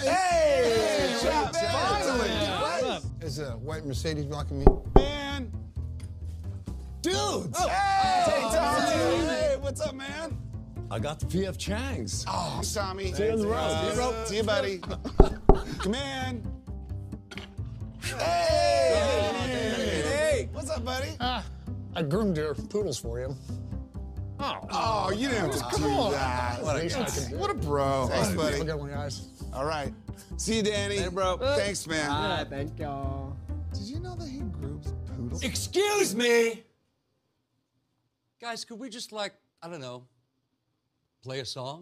Hey! Good job, man. Finally! What? Is a white Mercedes blocking me? Man. Dudes! Oh. Hey, Tommy. Hey, what's up, man? I got the PF Changs. Oh, Tommy. See you on the road. See you. See you, buddy. Come in. Hey! Hey! What's up, buddy? Ah, I groomed your poodles for you. Oh, you didn't have to do that. What a guy. What a bro. Thanks, buddy. Look at my eyes. All right. See you, Danny. Hey, bro. Thanks, man. Ah, thank y'all. Did you know that he groups poodles? Excuse me. Guys, could we just like, I don't know, play a song?